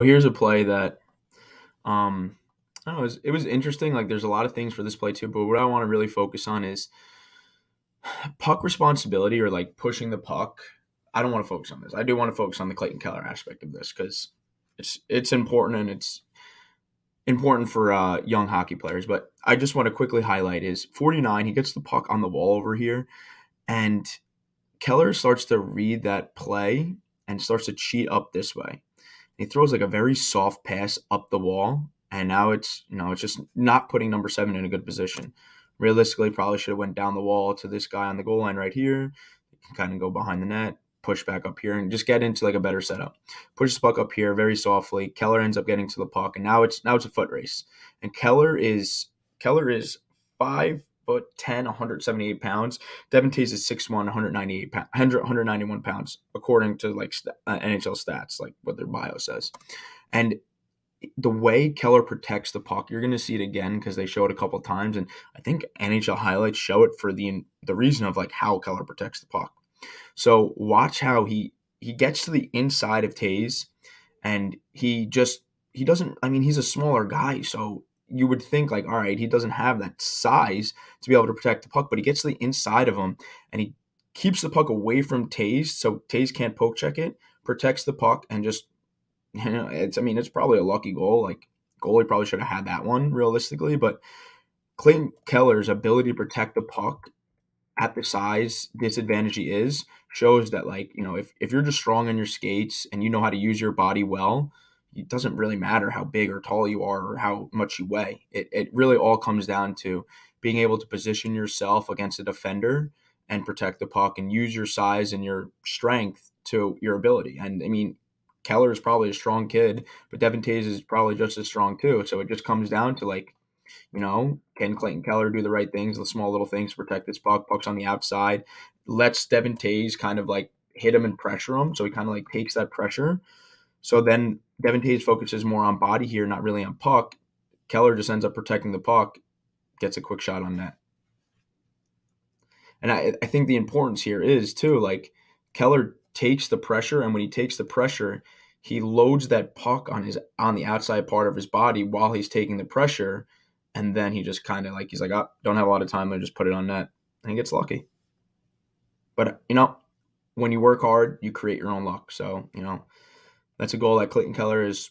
Here's a play that, um, I know, it was, it was interesting. Like, there's a lot of things for this play too, but what I want to really focus on is puck responsibility or like pushing the puck. I don't want to focus on this. I do want to focus on the Clayton Keller aspect of this because it's it's important and it's important for uh, young hockey players. But I just want to quickly highlight is 49. He gets the puck on the wall over here, and Keller starts to read that play and starts to cheat up this way. He throws like a very soft pass up the wall, and now it's you know it's just not putting number seven in a good position. Realistically, probably should have went down the wall to this guy on the goal line right here. Kind of go behind the net, push back up here, and just get into like a better setup. Pushes puck up here very softly. Keller ends up getting to the puck, and now it's now it's a foot race. And Keller is Keller is five foot 10, 178 pounds. Devon Toews is 6'1, 198 pounds, 191 pounds, according to like uh, NHL stats, like what their bio says. And the way Keller protects the puck, you're going to see it again because they show it a couple times, and I think NHL highlights show it for the the reason of like how Keller protects the puck. So watch how he he gets to the inside of Toews, and he just he doesn't. I mean, he's a smaller guy, so you would think like, all right, he doesn't have that size to be able to protect the puck, but he gets to the inside of him and he keeps the puck away from Toews, so Toews can't poke check it, protects the puck, and just you know, it's I mean, it's probably a lucky goal. Like goalie probably should have had that one realistically, but Clayton Keller's ability to protect the puck at the size disadvantage he is shows that like, you know, if, if you're just strong on your skates and you know how to use your body well, it doesn't really matter how big or tall you are or how much you weigh. It, it really all comes down to being able to position yourself against a defender and protect the puck and use your size and your strength to your ability. And I mean, Keller is probably a strong kid, but Devon Toews is probably just as strong too. So it just comes down to like, you know, can Clayton Keller do the right things, the small little things to protect his puck? Puck's on the outside, lets Devon Toews kind of like hit him and pressure him. So he kind of like takes that pressure. So then Devon Toews focuses more on body here, not really on puck. Keller just ends up protecting the puck, gets a quick shot on net. And I, I think the importance here is too, like Keller takes the pressure, and when he takes the pressure, he loads that puck on his on the outside part of his body while he's taking the pressure, and then he just kind of like he's like, oh, don't have a lot of time, I just put it on net, and he gets lucky. But you know, when you work hard, you create your own luck. So you know, that's a goal that Clayton Keller is